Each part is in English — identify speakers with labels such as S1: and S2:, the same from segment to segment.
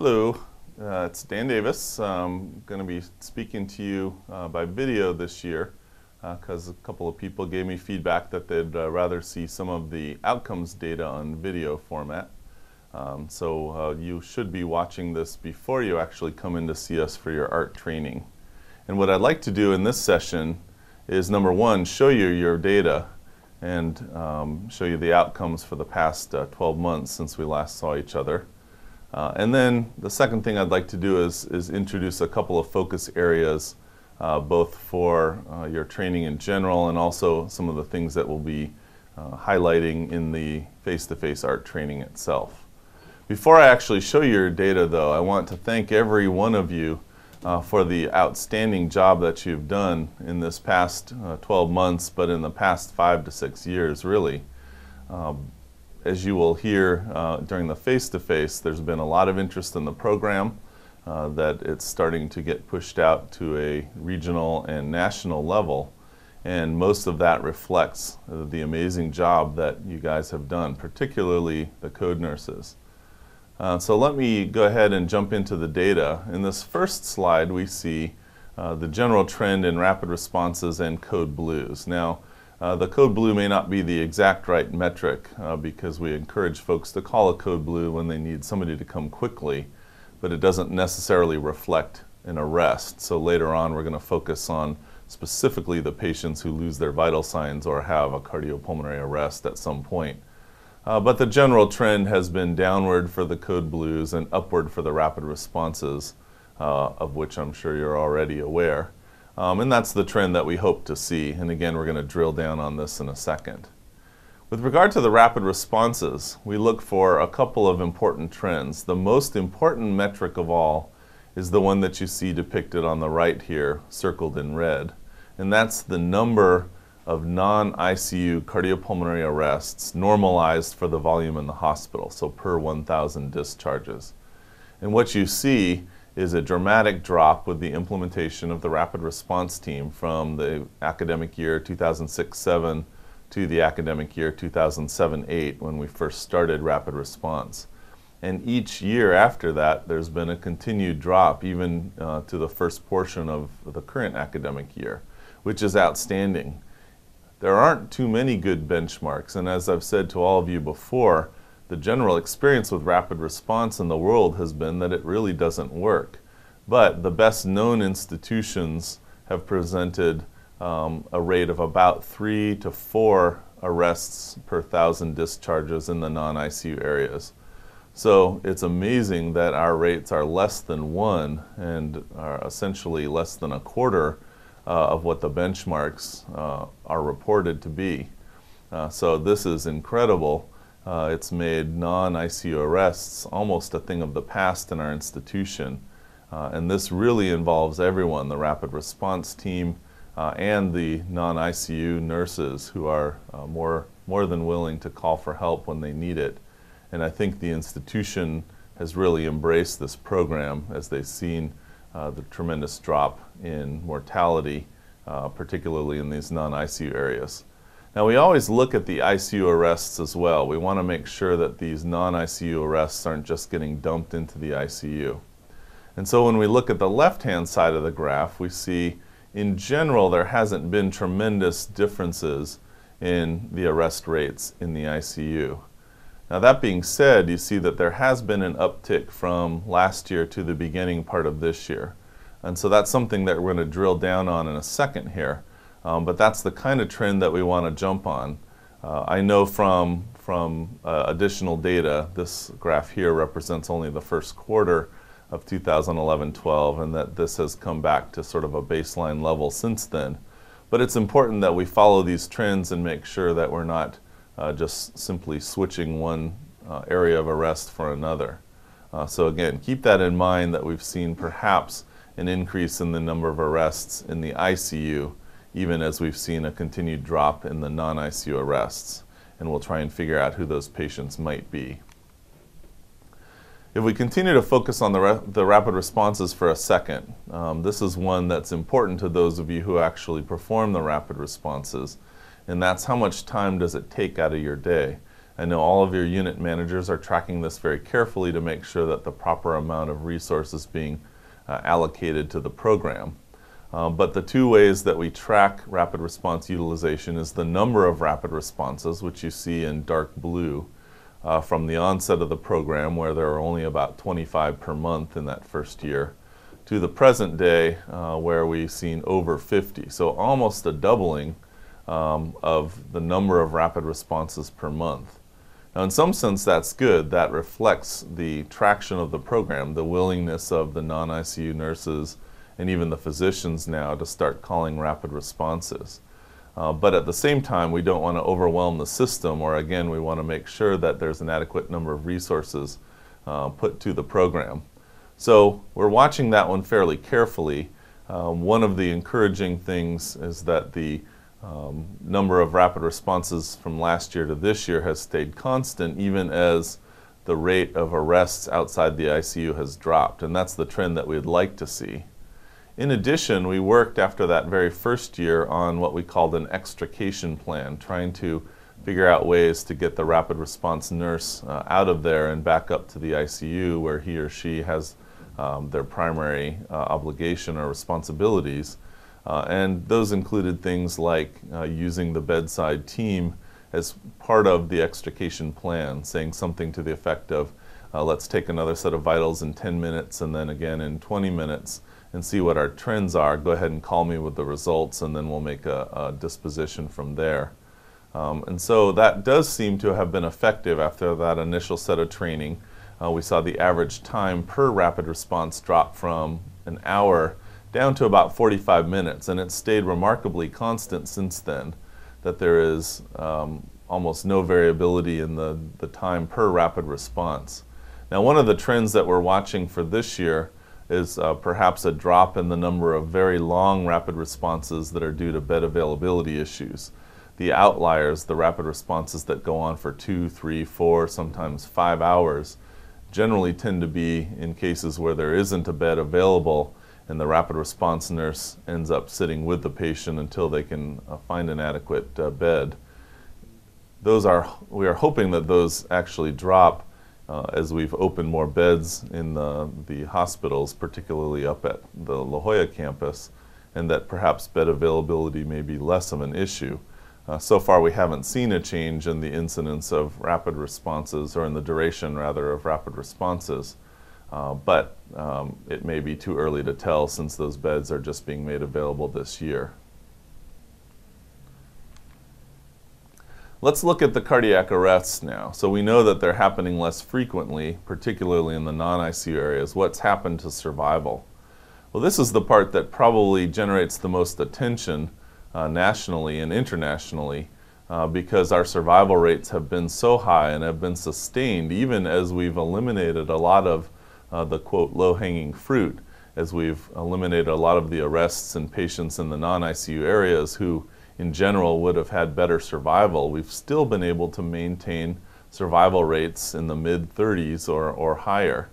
S1: Hello, uh, it's Dan Davis. I'm going to be speaking to you uh, by video this year because uh, a couple of people gave me feedback that they'd uh, rather see some of the outcomes data on video format. Um, so uh, you should be watching this before you actually come in to see us for your ART training. And what I'd like to do in this session is number one, show you your data and um, show you the outcomes for the past uh, 12 months since we last saw each other. Uh, and then the second thing I'd like to do is, is introduce a couple of focus areas, uh, both for uh, your training in general and also some of the things that we'll be uh, highlighting in the face-to-face -face ART training itself. Before I actually show you your data though, I want to thank every one of you uh, for the outstanding job that you've done in this past uh, 12 months, but in the past five to six years really. Um, as you will hear uh, during the face-to-face, -face, there's been a lot of interest in the program, uh, that it's starting to get pushed out to a regional and national level. And most of that reflects uh, the amazing job that you guys have done, particularly the code nurses. Uh, so let me go ahead and jump into the data. In this first slide, we see uh, the general trend in rapid responses and code blues. Now, uh, the code blue may not be the exact right metric uh, because we encourage folks to call a code blue when they need somebody to come quickly, but it doesn't necessarily reflect an arrest. So later on we're going to focus on specifically the patients who lose their vital signs or have a cardiopulmonary arrest at some point. Uh, but the general trend has been downward for the code blues and upward for the rapid responses, uh, of which I'm sure you're already aware. Um, and that's the trend that we hope to see. And again, we're going to drill down on this in a second. With regard to the rapid responses, we look for a couple of important trends. The most important metric of all is the one that you see depicted on the right here, circled in red. And that's the number of non-ICU cardiopulmonary arrests normalized for the volume in the hospital, so per 1,000 discharges. And what you see is a dramatic drop with the implementation of the rapid response team from the academic year 2006-7 to the academic year 2007-8 when we first started rapid response. And each year after that, there's been a continued drop even uh, to the first portion of the current academic year, which is outstanding. There aren't too many good benchmarks, and as I've said to all of you before, the general experience with rapid response in the world has been that it really doesn't work. But the best known institutions have presented um, a rate of about three to four arrests per thousand discharges in the non-ICU areas. So it's amazing that our rates are less than one and are essentially less than a quarter uh, of what the benchmarks uh, are reported to be. Uh, so this is incredible. Uh, it's made non-ICU arrests almost a thing of the past in our institution. Uh, and this really involves everyone, the rapid response team uh, and the non-ICU nurses who are uh, more, more than willing to call for help when they need it. And I think the institution has really embraced this program as they've seen uh, the tremendous drop in mortality, uh, particularly in these non-ICU areas. Now we always look at the ICU arrests as well. We want to make sure that these non-ICU arrests aren't just getting dumped into the ICU. And so when we look at the left-hand side of the graph, we see in general there hasn't been tremendous differences in the arrest rates in the ICU. Now that being said, you see that there has been an uptick from last year to the beginning part of this year. And so that's something that we're going to drill down on in a second here. Um, but that's the kind of trend that we want to jump on. Uh, I know from, from uh, additional data, this graph here represents only the first quarter of 2011-12 and that this has come back to sort of a baseline level since then. But it's important that we follow these trends and make sure that we're not uh, just simply switching one uh, area of arrest for another. Uh, so again, keep that in mind that we've seen perhaps an increase in the number of arrests in the ICU even as we've seen a continued drop in the non-ICU arrests. And we'll try and figure out who those patients might be. If we continue to focus on the, the rapid responses for a second, um, this is one that's important to those of you who actually perform the rapid responses, and that's how much time does it take out of your day. I know all of your unit managers are tracking this very carefully to make sure that the proper amount of resources being uh, allocated to the program. Um, but the two ways that we track rapid response utilization is the number of rapid responses, which you see in dark blue, uh, from the onset of the program, where there are only about 25 per month in that first year, to the present day, uh, where we've seen over 50. So almost a doubling um, of the number of rapid responses per month. Now, in some sense, that's good. That reflects the traction of the program, the willingness of the non ICU nurses and even the physicians now to start calling rapid responses. Uh, but at the same time, we don't want to overwhelm the system, or again, we want to make sure that there's an adequate number of resources uh, put to the program. So we're watching that one fairly carefully. Um, one of the encouraging things is that the um, number of rapid responses from last year to this year has stayed constant, even as the rate of arrests outside the ICU has dropped, and that's the trend that we'd like to see. In addition, we worked after that very first year on what we called an extrication plan, trying to figure out ways to get the rapid response nurse uh, out of there and back up to the ICU where he or she has um, their primary uh, obligation or responsibilities. Uh, and those included things like uh, using the bedside team as part of the extrication plan, saying something to the effect of, uh, let's take another set of vitals in 10 minutes and then again in 20 minutes and see what our trends are. Go ahead and call me with the results, and then we'll make a, a disposition from there. Um, and so that does seem to have been effective after that initial set of training. Uh, we saw the average time per rapid response drop from an hour down to about 45 minutes, and it's stayed remarkably constant since then, that there is um, almost no variability in the, the time per rapid response. Now, one of the trends that we're watching for this year is uh, perhaps a drop in the number of very long rapid responses that are due to bed availability issues. The outliers, the rapid responses that go on for two, three, four, sometimes five hours, generally tend to be in cases where there isn't a bed available and the rapid response nurse ends up sitting with the patient until they can uh, find an adequate uh, bed. Those are, we are hoping that those actually drop uh, as we've opened more beds in the, the hospitals, particularly up at the La Jolla campus, and that perhaps bed availability may be less of an issue. Uh, so far, we haven't seen a change in the incidence of rapid responses, or in the duration, rather, of rapid responses. Uh, but um, it may be too early to tell since those beds are just being made available this year. Let's look at the cardiac arrests now. So we know that they're happening less frequently, particularly in the non-ICU areas. What's happened to survival? Well, this is the part that probably generates the most attention uh, nationally and internationally uh, because our survival rates have been so high and have been sustained even as we've eliminated a lot of uh, the quote low-hanging fruit, as we've eliminated a lot of the arrests and patients in the non-ICU areas who in general would have had better survival, we've still been able to maintain survival rates in the mid 30s or, or higher.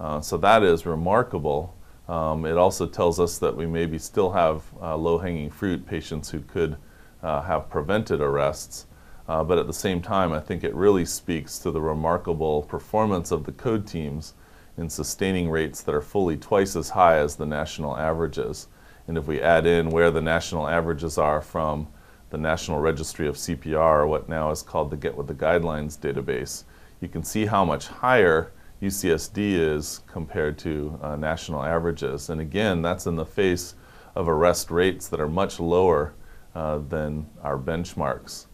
S1: Uh, so that is remarkable. Um, it also tells us that we maybe still have uh, low hanging fruit patients who could uh, have prevented arrests. Uh, but at the same time, I think it really speaks to the remarkable performance of the code teams in sustaining rates that are fully twice as high as the national averages. And if we add in where the national averages are from the National Registry of CPR, what now is called the Get With the Guidelines database, you can see how much higher UCSD is compared to uh, national averages. And again, that's in the face of arrest rates that are much lower uh, than our benchmarks.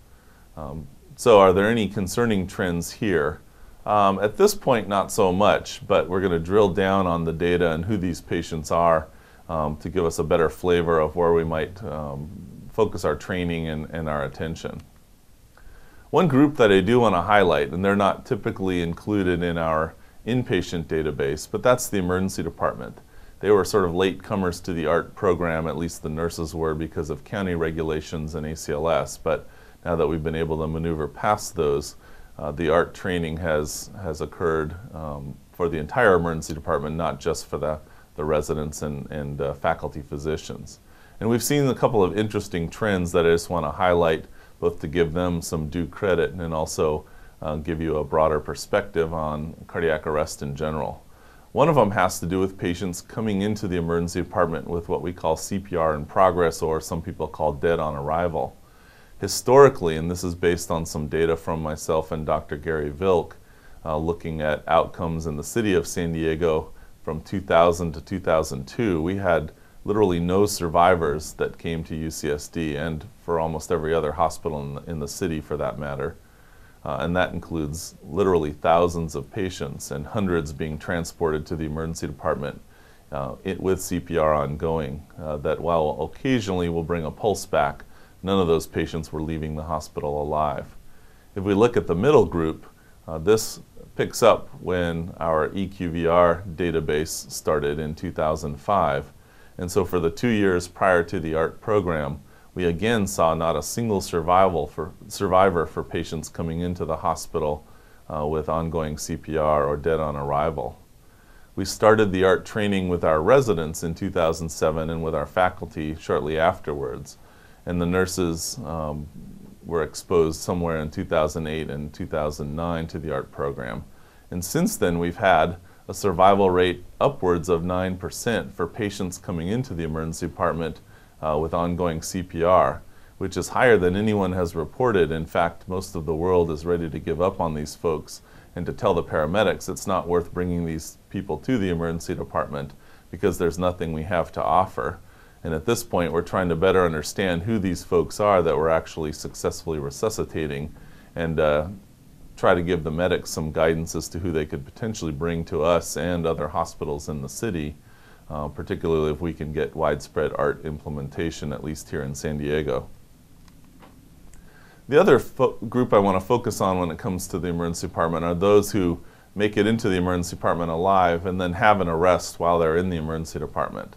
S1: Um, so are there any concerning trends here? Um, at this point, not so much, but we're going to drill down on the data and who these patients are um, to give us a better flavor of where we might um, focus our training and, and our attention. One group that I do want to highlight, and they're not typically included in our inpatient database, but that's the emergency department. They were sort of late comers to the ART program, at least the nurses were because of county regulations and ACLS, but now that we've been able to maneuver past those, uh, the ART training has, has occurred um, for the entire emergency department, not just for the the residents and, and uh, faculty physicians. And we've seen a couple of interesting trends that I just want to highlight, both to give them some due credit and also uh, give you a broader perspective on cardiac arrest in general. One of them has to do with patients coming into the emergency department with what we call CPR in progress, or some people call dead on arrival. Historically, and this is based on some data from myself and Dr. Gary Vilke, uh, looking at outcomes in the city of San Diego from 2000 to 2002, we had literally no survivors that came to UCSD and for almost every other hospital in the, in the city for that matter. Uh, and that includes literally thousands of patients and hundreds being transported to the emergency department uh, it, with CPR ongoing. Uh, that while occasionally we'll bring a pulse back, none of those patients were leaving the hospital alive. If we look at the middle group, uh, this picks up when our EQVR database started in 2005. And so for the two years prior to the ART program, we again saw not a single survival for, survivor for patients coming into the hospital uh, with ongoing CPR or dead on arrival. We started the ART training with our residents in 2007 and with our faculty shortly afterwards. And the nurses um, were exposed somewhere in 2008 and 2009 to the ART program. And since then, we've had a survival rate upwards of 9% for patients coming into the emergency department uh, with ongoing CPR, which is higher than anyone has reported. In fact, most of the world is ready to give up on these folks and to tell the paramedics it's not worth bringing these people to the emergency department because there's nothing we have to offer. And at this point, we're trying to better understand who these folks are that we're actually successfully resuscitating and uh, try to give the medics some guidance as to who they could potentially bring to us and other hospitals in the city, uh, particularly if we can get widespread ART implementation, at least here in San Diego. The other group I want to focus on when it comes to the emergency department are those who make it into the emergency department alive and then have an arrest while they're in the emergency department.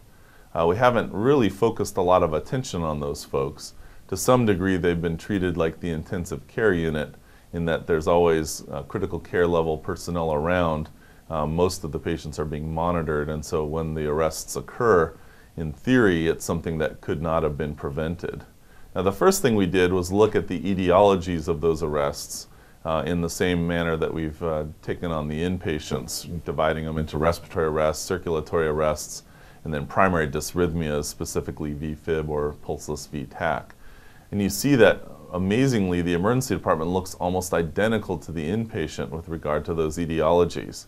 S1: Uh, we haven't really focused a lot of attention on those folks. To some degree, they've been treated like the intensive care unit in that there's always critical care level personnel around. Um, most of the patients are being monitored, and so when the arrests occur, in theory, it's something that could not have been prevented. Now, the first thing we did was look at the etiologies of those arrests uh, in the same manner that we've uh, taken on the inpatients, dividing them into respiratory arrests, circulatory arrests, and then primary dysrhythmias, specifically VFib or pulseless VTach. And you see that amazingly, the emergency department looks almost identical to the inpatient with regard to those etiologies.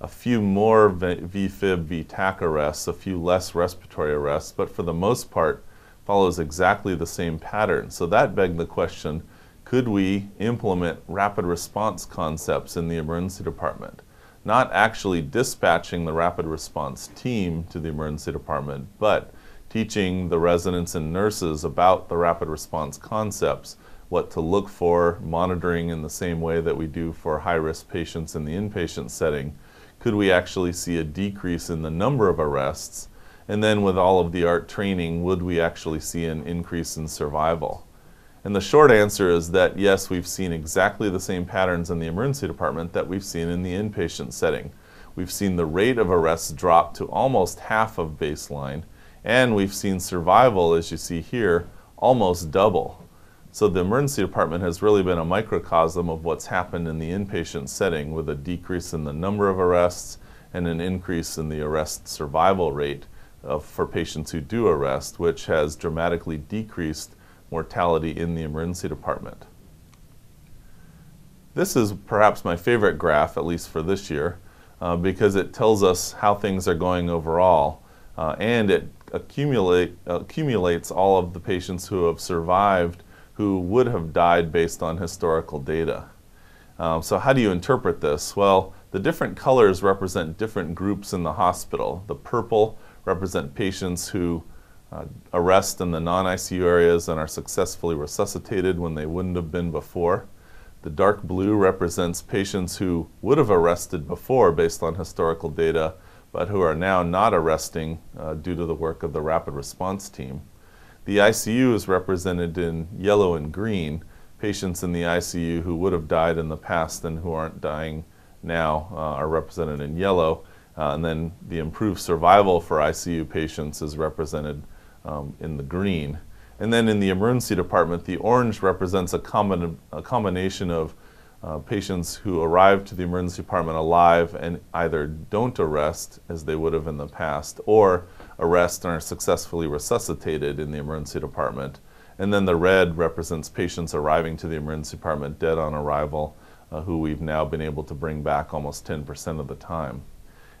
S1: A few more VFib, VTach arrests, a few less respiratory arrests, but for the most part, follows exactly the same pattern. So that begged the question, could we implement rapid response concepts in the emergency department? not actually dispatching the rapid response team to the emergency department, but teaching the residents and nurses about the rapid response concepts, what to look for, monitoring in the same way that we do for high risk patients in the inpatient setting. Could we actually see a decrease in the number of arrests? And then, with all of the ART training, would we actually see an increase in survival? And the short answer is that yes, we've seen exactly the same patterns in the emergency department that we've seen in the inpatient setting. We've seen the rate of arrests drop to almost half of baseline, and we've seen survival, as you see here, almost double. So the emergency department has really been a microcosm of what's happened in the inpatient setting with a decrease in the number of arrests and an increase in the arrest survival rate of, for patients who do arrest, which has dramatically decreased mortality in the emergency department. This is perhaps my favorite graph, at least for this year, uh, because it tells us how things are going overall, uh, and it accumulate, accumulates all of the patients who have survived who would have died based on historical data. Um, so how do you interpret this? Well, the different colors represent different groups in the hospital. The purple represent patients who uh, arrest in the non-ICU areas and are successfully resuscitated when they wouldn't have been before. The dark blue represents patients who would have arrested before based on historical data, but who are now not arresting uh, due to the work of the rapid response team. The ICU is represented in yellow and green, patients in the ICU who would have died in the past and who aren't dying now uh, are represented in yellow. Uh, and then the improved survival for ICU patients is represented um, in the green. And then in the emergency department, the orange represents a, a combination of uh, patients who arrive to the emergency department alive and either don't arrest as they would have in the past or arrest and are successfully resuscitated in the emergency department. And then the red represents patients arriving to the emergency department dead on arrival uh, who we've now been able to bring back almost 10% of the time.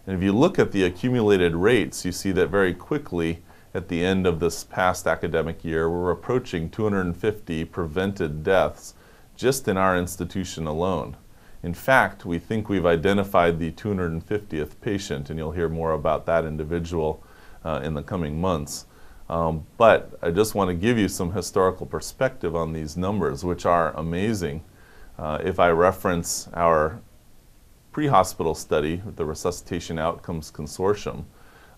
S1: And if you look at the accumulated rates, you see that very quickly at the end of this past academic year, we're approaching 250 prevented deaths just in our institution alone. In fact, we think we've identified the 250th patient, and you'll hear more about that individual uh, in the coming months. Um, but I just want to give you some historical perspective on these numbers, which are amazing. Uh, if I reference our pre-hospital study, the Resuscitation Outcomes Consortium,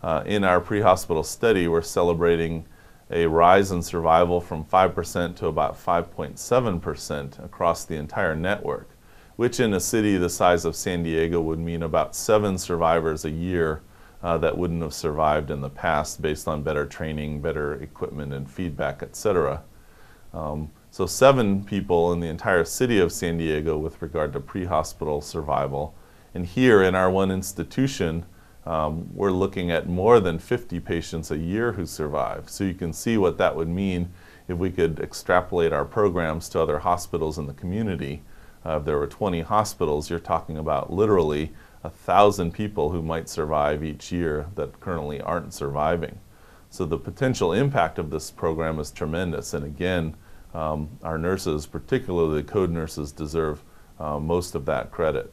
S1: uh, in our pre-hospital study, we're celebrating a rise in survival from 5% to about 5.7% across the entire network, which in a city the size of San Diego would mean about seven survivors a year uh, that wouldn't have survived in the past based on better training, better equipment and feedback, etc. Um, so seven people in the entire city of San Diego with regard to pre-hospital survival. And here in our one institution, um, we're looking at more than 50 patients a year who survive. So you can see what that would mean if we could extrapolate our programs to other hospitals in the community. Uh, if there were 20 hospitals, you're talking about literally a thousand people who might survive each year that currently aren't surviving. So the potential impact of this program is tremendous. And again, um, our nurses, particularly code nurses, deserve uh, most of that credit.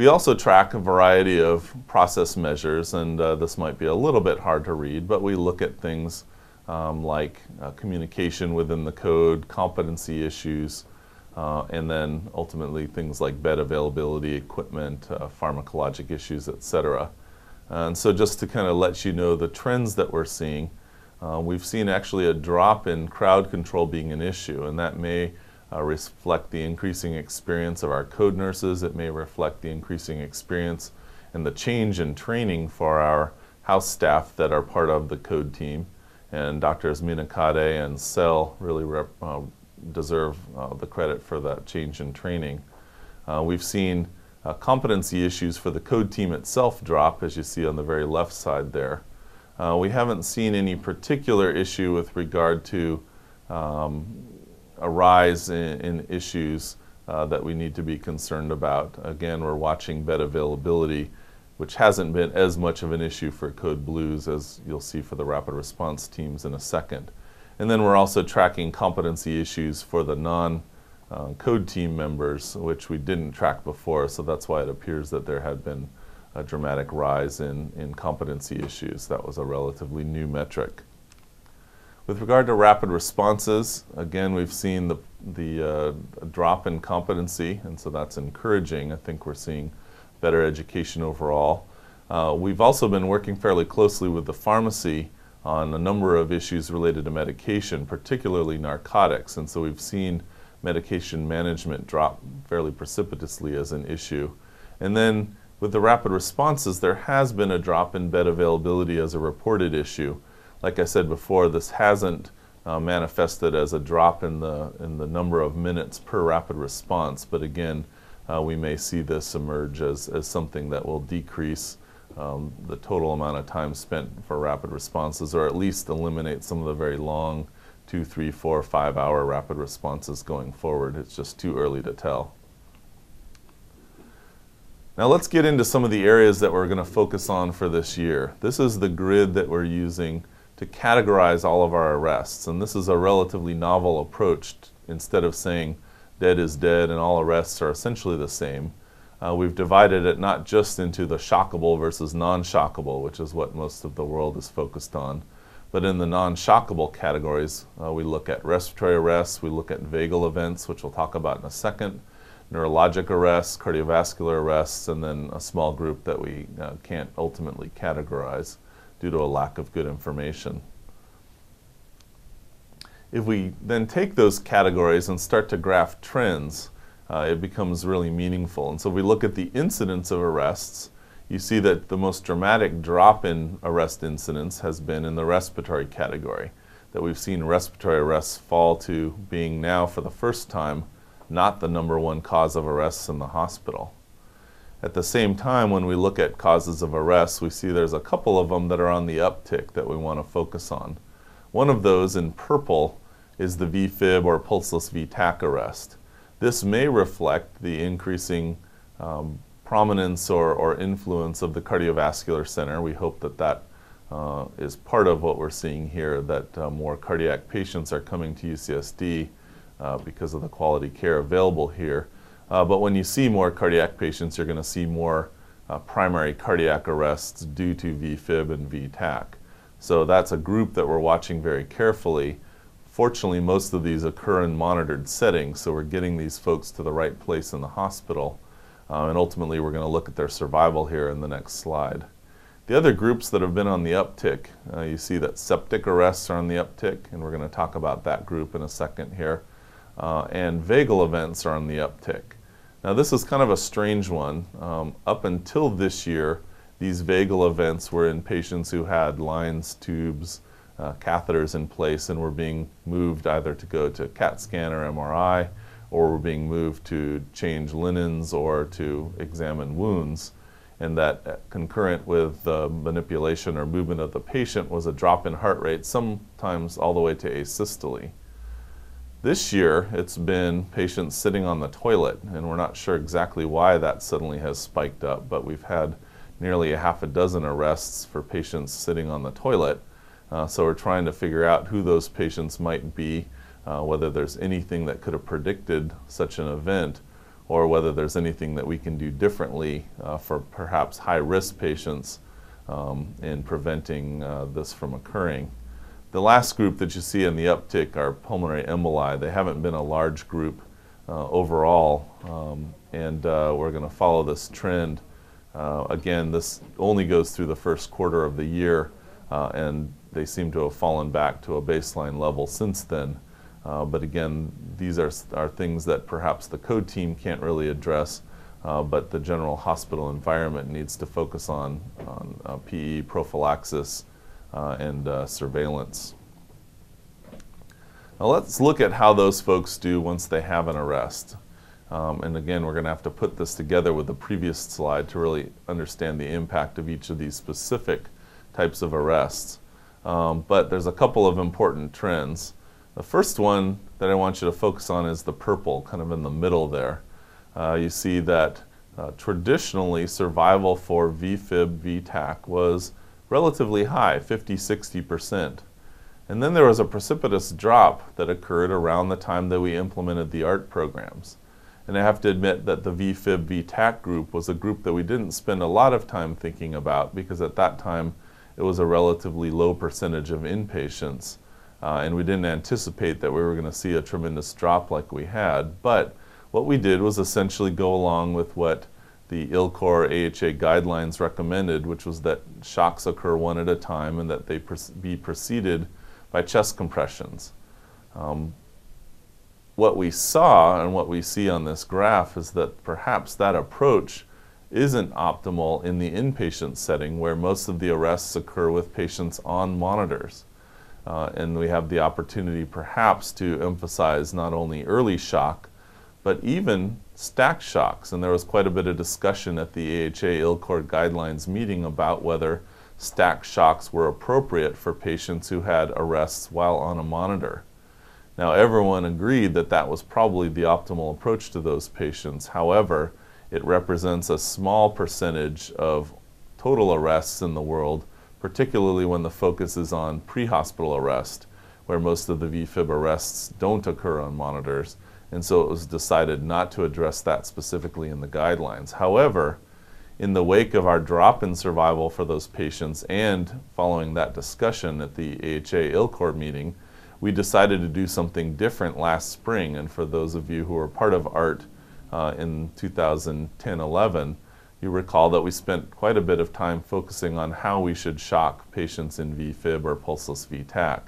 S1: We also track a variety of process measures, and uh, this might be a little bit hard to read, but we look at things um, like uh, communication within the code, competency issues, uh, and then ultimately things like bed availability, equipment, uh, pharmacologic issues, et cetera. And so just to kind of let you know the trends that we're seeing, uh, we've seen actually a drop in crowd control being an issue, and that may uh, reflect the increasing experience of our code nurses. It may reflect the increasing experience and the change in training for our house staff that are part of the code team. And Drs. Minokadeh and Sell really uh, deserve uh, the credit for that change in training. Uh, we've seen uh, competency issues for the code team itself drop, as you see on the very left side there. Uh, we haven't seen any particular issue with regard to um, a rise in, in issues uh, that we need to be concerned about. Again, we're watching bed availability, which hasn't been as much of an issue for Code Blues as you'll see for the rapid response teams in a second. And then we're also tracking competency issues for the non uh, code team members, which we didn't track before, so that's why it appears that there had been a dramatic rise in, in competency issues. That was a relatively new metric. With regard to rapid responses, again, we've seen the, the uh, drop in competency, and so that's encouraging. I think we're seeing better education overall. Uh, we've also been working fairly closely with the pharmacy on a number of issues related to medication, particularly narcotics, and so we've seen medication management drop fairly precipitously as an issue. And then with the rapid responses, there has been a drop in bed availability as a reported issue like I said before, this hasn't uh, manifested as a drop in the, in the number of minutes per rapid response, but again, uh, we may see this emerge as, as something that will decrease um, the total amount of time spent for rapid responses, or at least eliminate some of the very long two, three, four, five hour rapid responses going forward. It's just too early to tell. Now let's get into some of the areas that we're going to focus on for this year. This is the grid that we're using to categorize all of our arrests. And this is a relatively novel approach. Instead of saying dead is dead and all arrests are essentially the same, uh, we've divided it not just into the shockable versus non-shockable, which is what most of the world is focused on, but in the non-shockable categories, uh, we look at respiratory arrests, we look at vagal events, which we'll talk about in a second, neurologic arrests, cardiovascular arrests, and then a small group that we uh, can't ultimately categorize due to a lack of good information. If we then take those categories and start to graph trends, uh, it becomes really meaningful. And so if we look at the incidence of arrests, you see that the most dramatic drop in arrest incidents has been in the respiratory category. that we've seen respiratory arrests fall to being now, for the first time, not the number one cause of arrests in the hospital. At the same time, when we look at causes of arrests, we see there's a couple of them that are on the uptick that we want to focus on. One of those in purple is the VFib or pulseless VTach arrest. This may reflect the increasing um, prominence or, or, influence of the cardiovascular center. We hope that that uh, is part of what we're seeing here, that uh, more cardiac patients are coming to UCSD uh, because of the quality care available here. Uh, but when you see more cardiac patients, you're going to see more uh, primary cardiac arrests due to VFib and VTach. So that's a group that we're watching very carefully. Fortunately, most of these occur in monitored settings, so we're getting these folks to the right place in the hospital. Uh, and ultimately, we're going to look at their survival here in the next slide. The other groups that have been on the uptick, uh, you see that septic arrests are on the uptick, and we're going to talk about that group in a second here. Uh, and vagal events are on the uptick. Now, this is kind of a strange one. Um, up until this year, these vagal events were in patients who had lines, tubes, uh, catheters in place and were being moved either to go to CAT scan or MRI or were being moved to change linens or to examine wounds. And that uh, concurrent with the manipulation or movement of the patient was a drop in heart rate, sometimes all the way to asystole. This year, it's been patients sitting on the toilet, and we're not sure exactly why that suddenly has spiked up, but we've had nearly a half a dozen arrests for patients sitting on the toilet. Uh, so we're trying to figure out who those patients might be, uh, whether there's anything that could have predicted such an event, or whether there's anything that we can do differently uh, for perhaps high risk patients um, in preventing uh, this from occurring. The last group that you see in the uptick are pulmonary emboli. They haven't been a large group uh, overall, um, and uh, we're going to follow this trend. again, this only goes through the first quarter of the year, and they seem to have fallen back to a baseline level since then. Uh, but again, these are, are things that perhaps the code team can't really address, uh, but the general hospital environment needs to focus on, on uh, PE prophylaxis uh, and uh, surveillance. Now let's look at how those folks do once they have an arrest. Um, and again, we're going to have to put this together with the previous slide to really understand the impact of each of these specific types of arrests. Um, but there's a couple of important trends. The first one that I want you to focus on is the purple, kind of in the middle there. Uh, you see that uh, traditionally survival for VFib, VTach was relatively high, 50, 60%. And then there was a precipitous drop that occurred around the time that we implemented the ART programs. And I have to admit that the VFib, VTach group was a group that we didn't spend a lot of time thinking about because at that time it was a relatively low percentage of inpatients. Uh, and we didn't anticipate that we were going to see a tremendous drop like we had. But what we did was essentially go along with what the ILCOR AHA guidelines recommended, which was that shocks occur one at a time and that they be preceded by chest compressions. Um, what we saw and what we see on this graph is that perhaps that approach isn't optimal in the inpatient setting where most of the arrests occur with patients on monitors. Uh, and we have the opportunity perhaps to emphasize not only early shock, but even stack shocks. And there was quite a bit of discussion at the AHA ILCOR guidelines meeting about whether stack shocks were appropriate for patients who had arrests while on a monitor. Now, everyone agreed that that was probably the optimal approach to those patients. However, it represents a small percentage of total arrests in the world, particularly when the focus is on pre-hospital arrest, where most of the VFib arrests don't occur on monitors. And so it was decided not to address that specifically in the guidelines. However, in the wake of our drop in survival for those patients and following that discussion at the AHA ILCOR meeting, we decided to do something different last spring. And for those of you who are part of ART, uh, in 2010-11, you recall that we spent quite a bit of time focusing on how we should shock patients in VFib or pulseless VTach.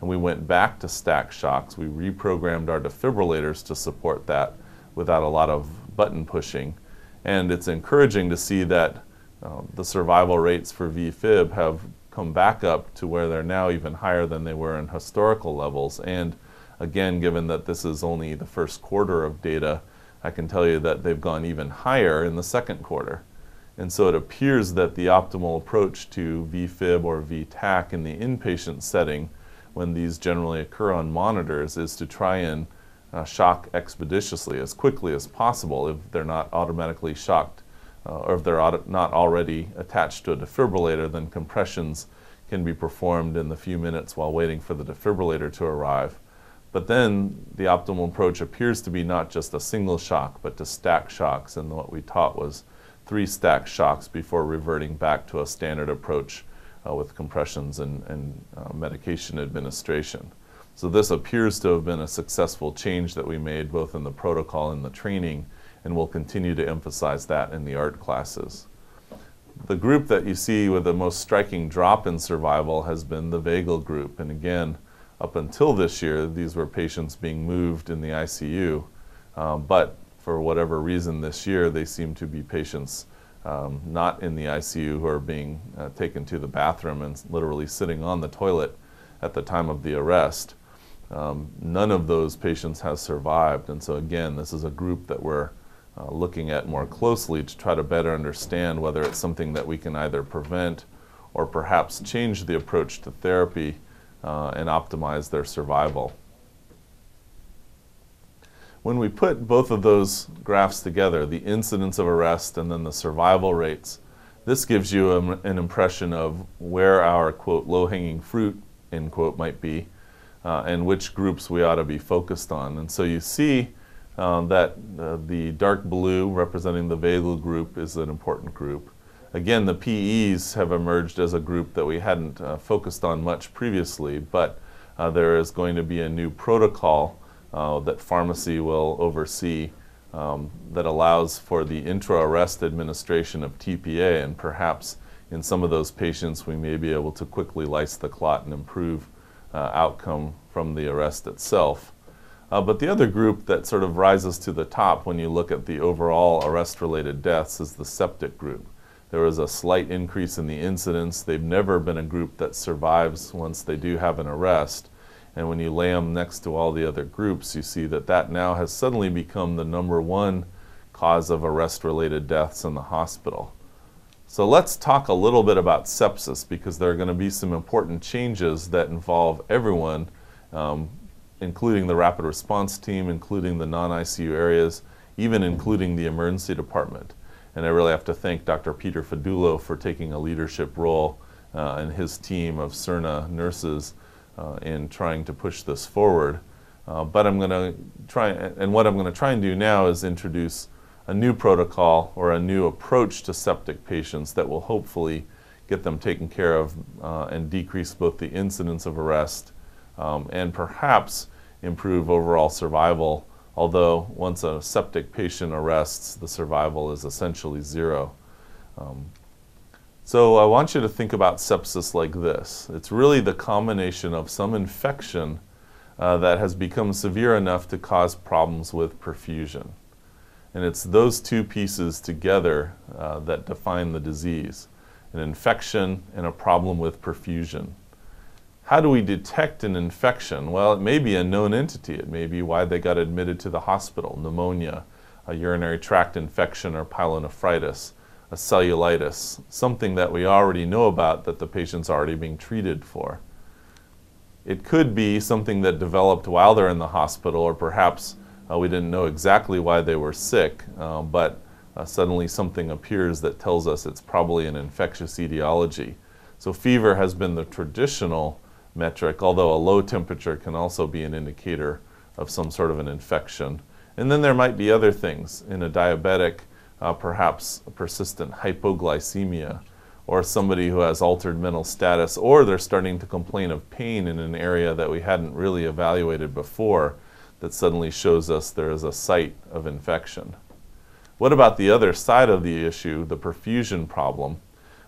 S1: And we went back to stack shocks. We reprogrammed our defibrillators to support that without a lot of button pushing. And it's encouraging to see that uh, the survival rates for VFib have come back up to where they're now even higher than they were in historical levels. And again, given that this is only the first quarter of data, I can tell you that they've gone even higher in the second quarter. And so it appears that the optimal approach to VFib or VTach in the inpatient setting, when these generally occur on monitors, is to try and uh, shock expeditiously as quickly as possible if they're not automatically shocked uh, or if they're not already attached to a defibrillator, then compressions can be performed in the few minutes while waiting for the defibrillator to arrive. But then the optimal approach appears to be not just a single shock, but to stack shocks. And what we taught was three stack shocks before reverting back to a standard approach uh, with compressions and, and uh, medication administration. So this appears to have been a successful change that we made both in the protocol and the training, and we'll continue to emphasize that in the ART classes. The group that you see with the most striking drop in survival has been the vagal group. And again, up until this year, these were patients being moved in the ICU. Um, but for whatever reason this year, they seem to be patients um, not in the ICU who are being uh, taken to the bathroom and literally sitting on the toilet at the time of the arrest. Um, none of those patients has survived. And so again, this is a group that we're uh, looking at more closely to try to better understand whether it's something that we can either prevent or perhaps change the approach to therapy uh, and optimize their survival. When we put both of those graphs together, the incidence of arrest and then the survival rates, this gives you a, an impression of where our, quote, low-hanging fruit, end quote, might be uh, and which groups we ought to be focused on. And so you see uh, that uh, the dark blue representing the vagal group is an important group. Again, the PEs have emerged as a group that we hadn't uh, focused on much previously, but uh, there is going to be a new protocol uh, that pharmacy will oversee um, that allows for the intra-arrest administration of TPA, and perhaps in some of those patients we may be able to quickly lyse the clot and improve uh, outcome from the arrest itself. Uh, but the other group that sort of rises to the top when you look at the overall arrest-related deaths is the septic group. There is a slight increase in the incidence. They've never been a group that survives once they do have an arrest. And when you lay them next to all the other groups, you see that that now has suddenly become the number one cause of arrest-related deaths in the hospital. So let's talk a little bit about sepsis because there are going to be some important changes that involve everyone, um, including the rapid response team, including the non-ICU areas, even including the emergency department. And I really have to thank Dr. Peter Fedullo for taking a leadership role uh, and his team of Cerna nurses in trying to push this forward. Uh, but I'm going to try, and what I'm going to try and do now is introduce a new protocol or a new approach to septic patients that will hopefully get them taken care of uh, and decrease both the incidence of arrest um, and perhaps improve overall survival. Although once a septic patient arrests, the survival is essentially zero. Um, so I want you to think about sepsis like this. It's really the combination of some infection uh, that has become severe enough to cause problems with perfusion. And it's those two pieces together uh, that define the disease an infection and a problem with perfusion. How do we detect an infection? Well, it may be a known entity. It may be why they got admitted to the hospital pneumonia, a urinary tract infection, or pyelonephritis, a cellulitis, something that we already know about that the patient's already being treated for. It could be something that developed while they're in the hospital, or perhaps uh, we didn't know exactly why they were sick, uh, but uh, suddenly something appears that tells us it's probably an infectious etiology. So fever has been the traditional metric, although a low temperature can also be an indicator of some sort of an infection. And then there might be other things. In a diabetic, uh, perhaps persistent hypoglycemia, or somebody who has altered mental status, or they're starting to complain of pain in an area that we hadn't really evaluated before that suddenly shows us there is a site of infection. What about the other side of the issue, the perfusion problem?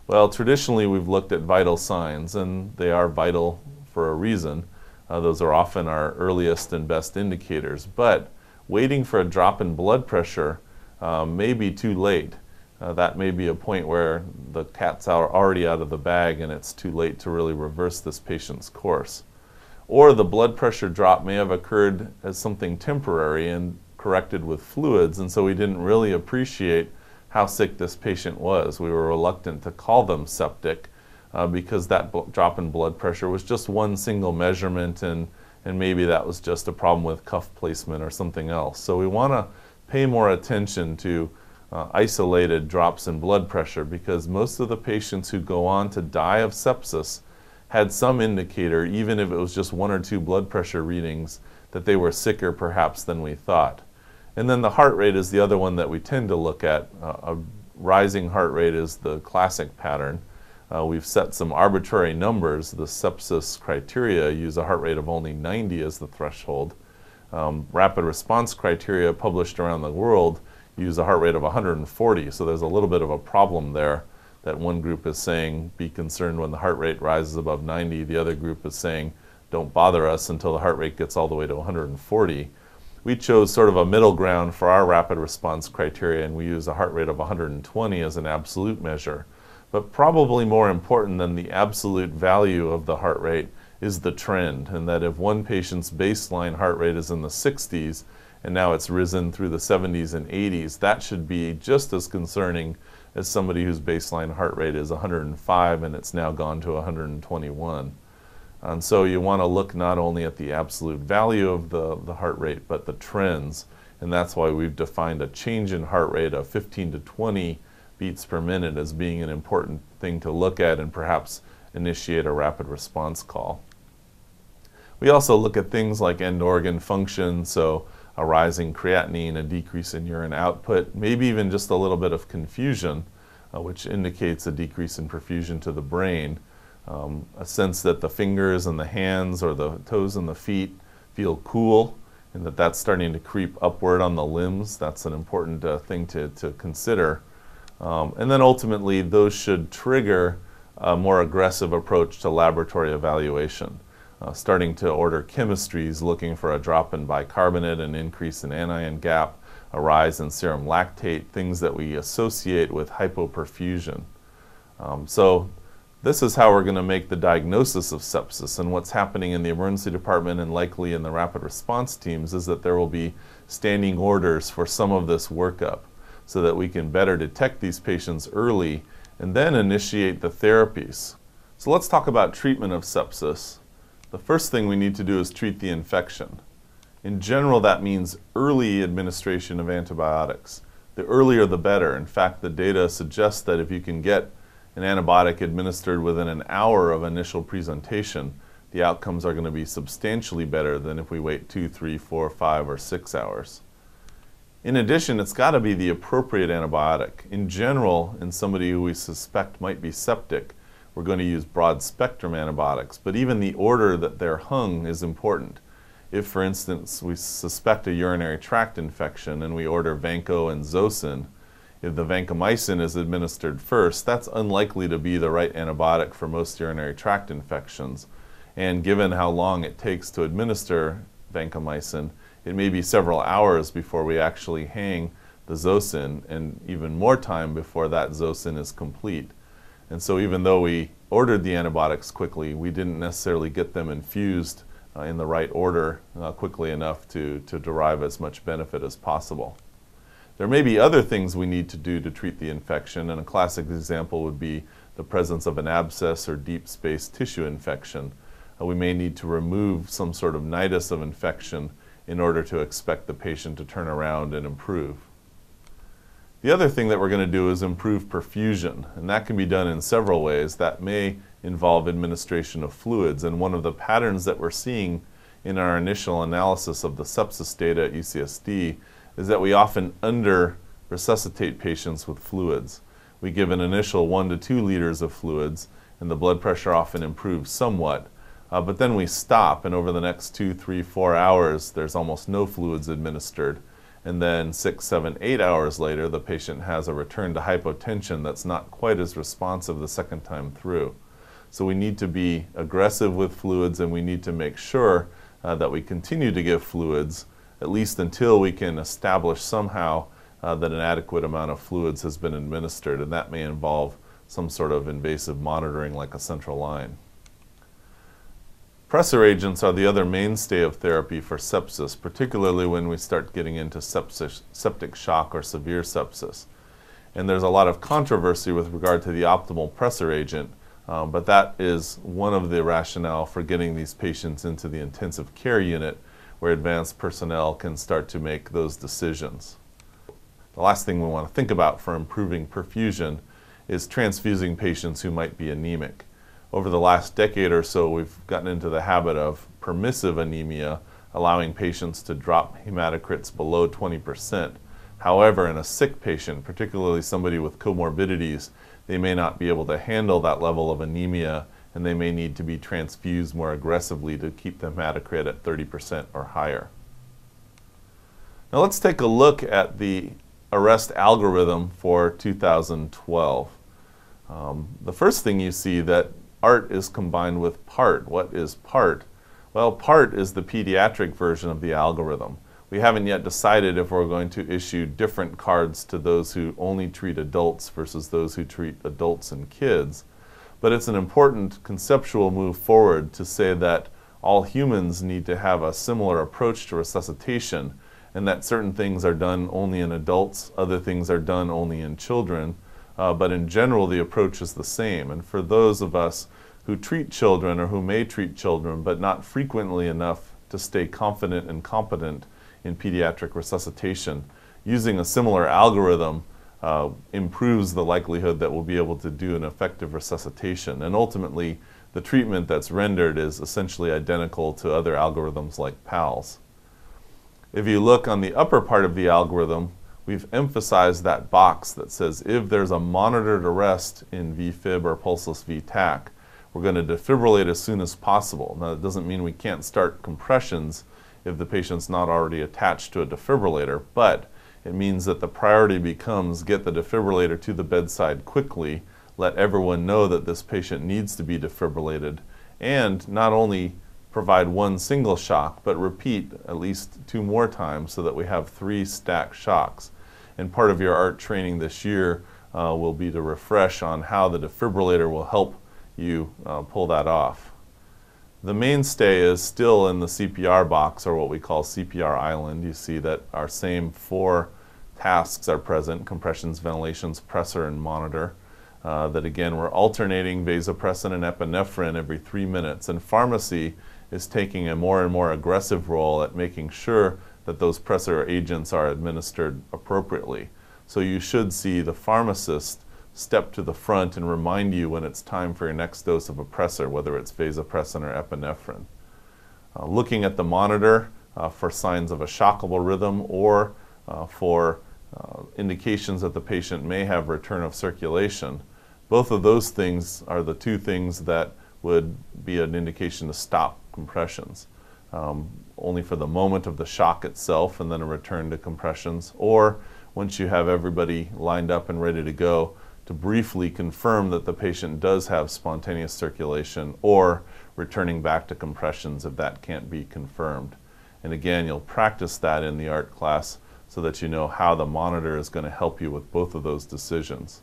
S1: Well, traditionally we've looked at vital signs, and they are vital for a reason. Uh, those are often our earliest and best indicators. But waiting for a drop in blood pressure uh, may be too late. uh, that may be a point where the cat's are already out of the bag and it's too late to really reverse this patient's course. Or the blood pressure drop may have occurred as something temporary and corrected with fluids, and so we didn't really appreciate how sick this patient was. We were reluctant to call them septic uh, because that drop in blood pressure was just one single measurement and, and maybe that was just a problem with cuff placement or something else. So we want to pay more attention to uh, isolated drops in blood pressure because most of the patients who go on to die of sepsis had some indicator, even if it was just one or two blood pressure readings, that they were sicker perhaps than we thought. And then the heart rate is the other one that we tend to look at. Uh, a rising heart rate is the classic pattern. Uh, we've set some arbitrary numbers. The sepsis criteria use a heart rate of only 90 as the threshold. Um, rapid response criteria published around the world use a heart rate of 140, so there's a little bit of a problem there that one group is saying be concerned when the heart rate rises above 90, the other group is saying don't bother us until the heart rate gets all the way to 140 we chose sort of a middle ground for our rapid response criteria and we use a heart rate of 120 as an absolute measure. But probably more important than the absolute value of the heart rate is the trend, and that if one patient's baseline heart rate is in the 60s and now it's risen through the 70s and 80s, that should be just as concerning as somebody whose baseline heart rate is 105 and it's now gone to 121. And so you want to look not only at the absolute value of the, the heart rate, but the trends. And that's why we've defined a change in heart rate of 15 to 20 beats per minute as being an important thing to look at and perhaps initiate a rapid response call. We also look at things like end organ function, so a rising creatinine, a decrease in urine output, maybe even just a little bit of confusion, uh, which indicates a decrease in perfusion to the brain um, a sense that the fingers and the hands or the toes and the feet feel cool and that that's starting to creep upward on the limbs. That's an important uh, thing to, to consider. Um, and then ultimately, those should trigger a more aggressive approach to laboratory evaluation. Uh, starting to order chemistries looking for a drop in bicarbonate, an increase in anion gap, a rise in serum lactate, things that we associate with hypoperfusion. Um, so this is how we're going to make the diagnosis of sepsis. And what's happening in the emergency department and likely in the rapid response teams is that there will be standing orders for some of this workup so that we can better detect these patients early and then initiate the therapies. So let's talk about treatment of sepsis. The first thing we need to do is treat the infection. In general, that means early administration of antibiotics. The earlier the better. In fact, the data suggests that if you can get an antibiotic administered within an hour of initial presentation, the outcomes are going to be substantially better than if we wait two, three, four, five, or six hours. In addition, it's got to be the appropriate antibiotic. In general, in somebody who we suspect might be septic, we're going to use broad spectrum antibiotics, but even the order that they're hung is important. If, for instance, we suspect a urinary tract infection and we order Vanco and Zosyn, if the vancomycin is administered first, that's unlikely to be the right antibiotic for most urinary tract infections. And given how long it takes to administer vancomycin, it may be several hours before we actually hang the Zosyn and even more time before that Zosyn is complete. And so even though we ordered the antibiotics quickly, we didn't necessarily get them infused uh, in the right order uh, quickly enough to, to derive as much benefit as possible. There may be other things we need to do to treat the infection, and a classic example would be the presence of an abscess or deep space tissue infection. Uh, we may need to remove some sort of nidus of infection in order to expect the patient to turn around and improve. The other thing that we're going to do is improve perfusion, and that can be done in several ways. That may involve administration of fluids, and one of the patterns that we're seeing in our initial analysis of the sepsis data at UCSD is that we often under resuscitate patients with fluids. We give an initial one to two liters of fluids, and the blood pressure often improves somewhat. Uh, but then we stop, and over the next two, three, four hours, there's almost no fluids administered. And then six, seven, eight hours later, the patient has a return to hypotension that's not quite as responsive the second time through. So we need to be aggressive with fluids, and we need to make sure uh, that we continue to give fluids at least until we can establish somehow uh, that an adequate amount of fluids has been administered, and that may involve some sort of invasive monitoring like a central line. Pressor agents are the other mainstay of therapy for sepsis, particularly when we start getting into sepsis, septic shock or severe sepsis. And there's a lot of controversy with regard to the optimal pressor agent, um, but that is one of the rationale for getting these patients into the intensive care unit where advanced personnel can start to make those decisions. The last thing we want to think about for improving perfusion is transfusing patients who might be anemic over the last decade or so, we've gotten into the habit of permissive anemia, allowing patients to drop hematocrits below 20%. However, in a sick patient, particularly somebody with comorbidities, they may not be able to handle that level of anemia and they may need to be transfused more aggressively to keep the hematocrit at 30% or higher. Now let's take a look at the arrest algorithm for 2012. Um, the first thing you see that ART is combined with PART. What is PART? Well, PART is the pediatric version of the algorithm. We haven't yet decided if we're going to issue different cards to those who only treat adults versus those who treat adults and kids. But it's an important conceptual move forward to say that all humans need to have a similar approach to resuscitation and that certain things are done only in adults, other things are done only in children, uh, but in general, the approach is the same. And for those of us who treat children or who may treat children, but not frequently enough to stay confident and competent in pediatric resuscitation, using a similar algorithm uh, improves the likelihood that we'll be able to do an effective resuscitation. And ultimately, the treatment that's rendered is essentially identical to other algorithms like PALS. If you look on the upper part of the algorithm, we've emphasized that box that says if there's a monitored arrest in VFib or pulseless VTach, we're going to defibrillate as soon as possible. Now, that doesn't mean we can't start compressions if the patient's not already attached to a defibrillator, but it means that the priority becomes get the defibrillator to the bedside quickly, let everyone know that this patient needs to be defibrillated, and not only provide one single shock, but repeat at least two more times so that we have three stacked shocks. And part of your ART training this year uh, will be to refresh on how the defibrillator will help you uh, pull that off. The mainstay is still in the CPR box, or what we call CPR island. You see that our same four tasks are present, compressions, ventilations, pressor, and monitor. Uh, that again, we're alternating vasopressin and epinephrine every three minutes. And pharmacy is taking a more and more aggressive role at making sure that those pressor agents are administered appropriately. So you should see the pharmacist step to the front and remind you when it's time for your next dose of a pressor, whether it's vasopressin or epinephrine. Uh, looking at the monitor uh, for signs of a shockable rhythm or uh, for uh, indications that the patient may have return of circulation. Both of those things are the two things that would be an indication to stop compressions, um, only for the moment of the shock itself and then a return to compressions, or once you have everybody lined up and ready to go, to briefly confirm that the patient does have spontaneous circulation or returning back to compressions if that can't be confirmed. And again, you'll practice that in the ART class so that you know how the monitor is going to help you with both of those decisions.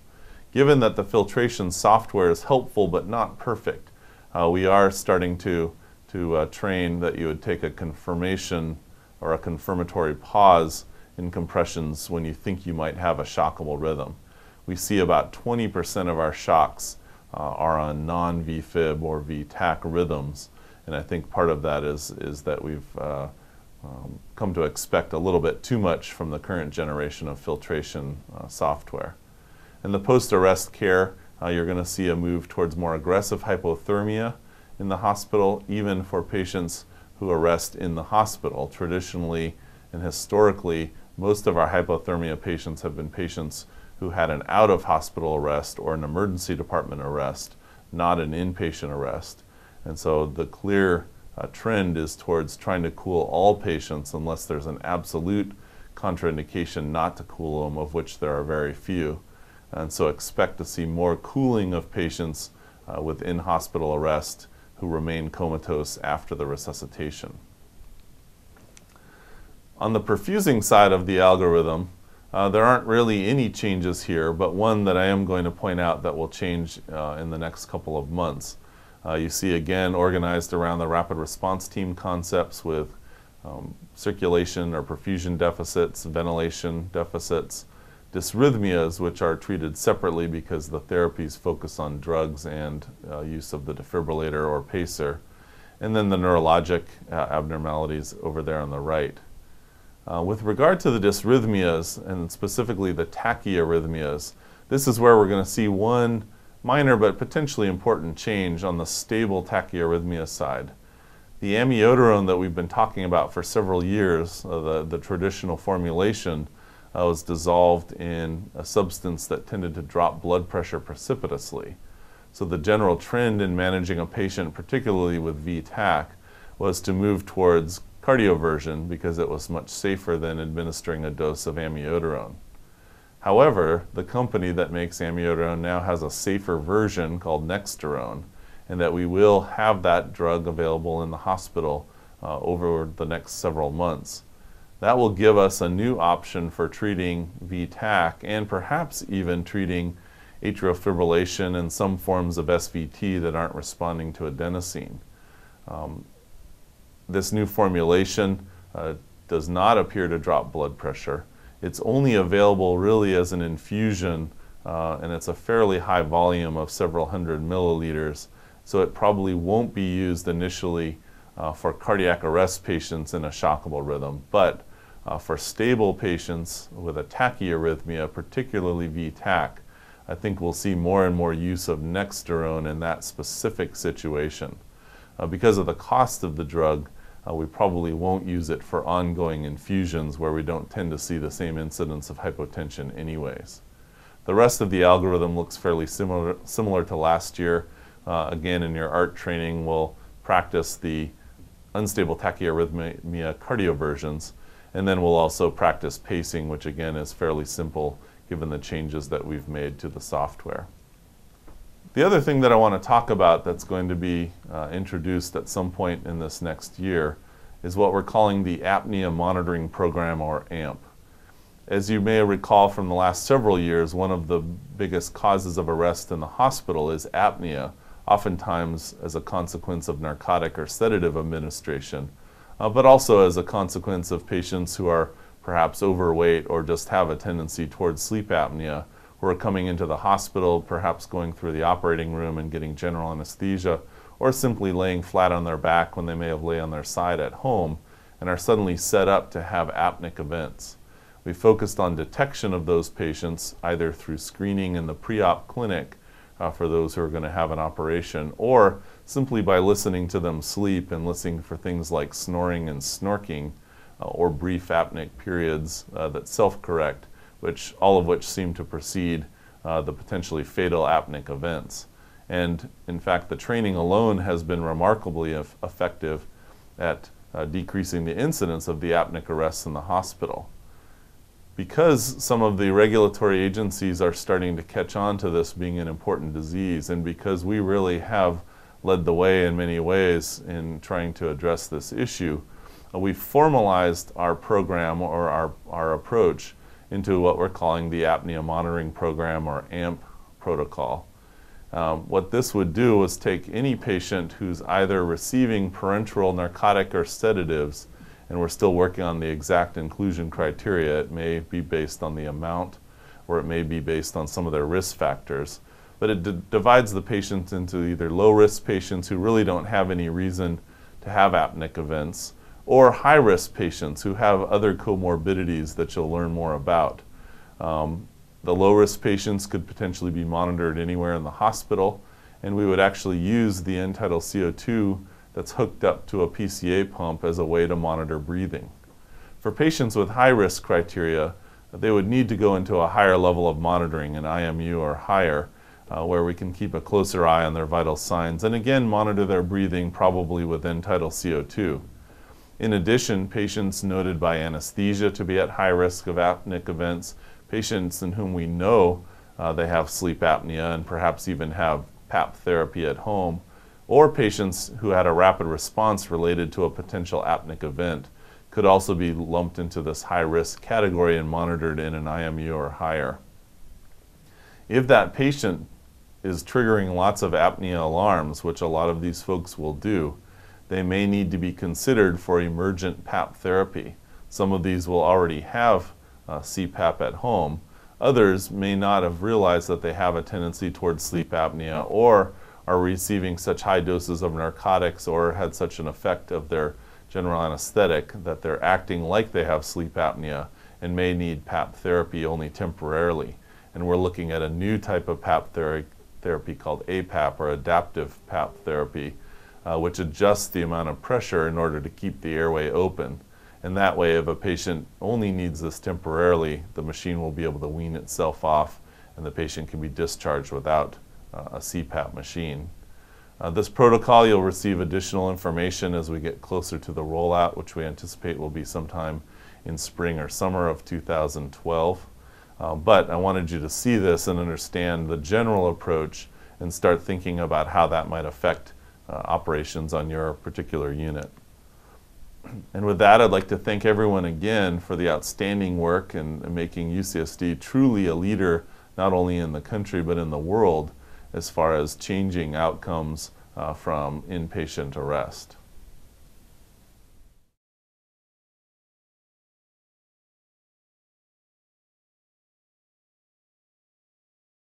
S1: Given that the filtration software is helpful but not perfect, uh, we are starting to to uh, train that you would take a confirmation or a confirmatory pause in compressions when you think you might have a shockable rhythm. We see about 20% of our shocks uh, are on non-VFib or VTach rhythms, and I think part of that is, is that we've uh, um, come to expect a little bit too much from the current generation of filtration uh, software. In the post-arrest care, uh, you're going to see a move towards more aggressive hypothermia, in the hospital, even for patients who arrest in the hospital. Traditionally and historically, most of our hypothermia patients have been patients who had an out of hospital arrest or an emergency department arrest, not an inpatient arrest. And so the clear uh, trend is towards trying to cool all patients unless there's an absolute contraindication not to cool them, of which there are very few. And so expect to see more cooling of patients uh, with in hospital arrest who remain comatose after the resuscitation. On the perfusing side of the algorithm, uh, there aren't really any changes here, but one that I am going to point out that will change uh, in the next couple of months. Uh, you see again organized around the rapid response team concepts with um, circulation or perfusion deficits, ventilation deficits, dysrhythmias, which are treated separately because the therapies focus on drugs and uh, use of the defibrillator or pacer, and then the neurologic uh, abnormalities over there on the right. Uh, with regard to the dysrhythmias, and specifically the tachyarrhythmias, this is where we're going to see one minor but potentially important change on the stable tachyarrhythmia side. The amiodarone that we've been talking about for several years, uh, the, the traditional formulation, uh, was dissolved in a substance that tended to drop blood pressure precipitously. So the general trend in managing a patient, particularly with VTach, was to move towards cardioversion because it was much safer than administering a dose of amiodarone. However, the company that makes amiodarone now has a safer version called Nexterone, and that we will have that drug available in the hospital uh, over the next several months. That will give us a new option for treating VTach and perhaps even treating atrial fibrillation and some forms of SVT that aren't responding to adenosine. Um, this new formulation uh, does not appear to drop blood pressure. It's only available really as an infusion, uh, and it's a fairly high volume of several hundred milliliters, so it probably won't be used initially uh, for cardiac arrest patients in a shockable rhythm. But uh, for stable patients with a tachyarrhythmia, particularly VTach, I think we'll see more and more use of Nexterone in that specific situation. Uh, because of the cost of the drug, uh, we probably won't use it for ongoing infusions where we don't tend to see the same incidence of hypotension anyways. The rest of the algorithm looks fairly similar, similar to last year. Uh, again, in your ART training, we'll practice the unstable tachyarrhythmia cardioversions, and then we'll also practice pacing, which again is fairly simple given the changes that we've made to the software. The other thing that I want to talk about that's going to be uh, introduced at some point in this next year is what we're calling the Apnea Monitoring Program, or AMP. As you may recall from the last several years, one of the biggest causes of arrest in the hospital is apnea, oftentimes as a consequence of narcotic or sedative administration, uh, but also as a consequence of patients who are perhaps overweight or just have a tendency towards sleep apnea who are coming into the hospital, perhaps going through the operating room and getting general anesthesia, or simply laying flat on their back when they may have lay on their side at home and are suddenly set up to have apneic events. We focused on detection of those patients either through screening in the pre-op clinic uh, for those who are going to have an operation or simply by listening to them sleep and listening for things like snoring and snorking uh, or brief apneic periods uh, that self-correct which all of which seem to precede uh, the potentially fatal apneic events. And in fact, the training alone has been remarkably effective at uh, decreasing the incidence of the apneic arrests in the hospital. Because some of the regulatory agencies are starting to catch on to this being an important disease, and because we really have led the way in many ways in trying to address this issue, uh, we've formalized our program or our, our approach into what we're calling the apnea monitoring program or AMP protocol. Um, what this would do is take any patient who's either receiving parenteral narcotic or sedatives, and we're still working on the exact inclusion criteria. It may be based on the amount, or it may be based on some of their risk factors. But it divides the patients into either low risk patients who really don't have any reason to have apneic events, or high risk patients who have other comorbidities that you'll learn more about. Um, the low risk patients could potentially be monitored anywhere in the hospital, and we would actually use the end tidal CO2 that's hooked up to a PCA pump as a way to monitor breathing. For patients with high risk criteria, they would need to go into a higher level of monitoring, an IMU or higher, uh, where we can keep a closer eye on their vital signs and again monitor their breathing probably with end tidal CO2. In addition, patients noted by anesthesia to be at high risk of apneic events, patients in whom we know uh, they have sleep apnea and perhaps even have PAP therapy at home, or patients who had a rapid response related to a potential apneic event. could also be lumped into this high risk category and monitored in an IMU or higher. If that patient is triggering lots of apnea alarms, which a lot of these folks will do, they may need to be considered for emergent PAP therapy. Some of these will already have uh, CPAP at home. Others may not have realized that they have a tendency towards sleep apnea or are receiving such high doses of narcotics or had such an effect of their general anesthetic that they're acting like they have sleep apnea and may need PAP therapy only temporarily. And we're looking at a new type of PAP ther therapy called APAP or adaptive PAP therapy, uh, which adjusts the amount of pressure in order to keep the airway open. And that way, if a patient only needs this temporarily, the machine will be able to wean itself off and the patient can be discharged without uh, a CPAP machine. Uh, this protocol, you'll receive additional information as we get closer to the rollout, which we anticipate will be sometime in spring or summer of 2012. Uh, but I wanted you to see this and understand the general approach and start thinking about how that might affect uh, operations on your particular unit. And with that, I'd like to thank everyone again for the outstanding work in, in making UCSD truly a leader, not only in the country, but in the world as far as changing outcomes uh, from inpatient arrest.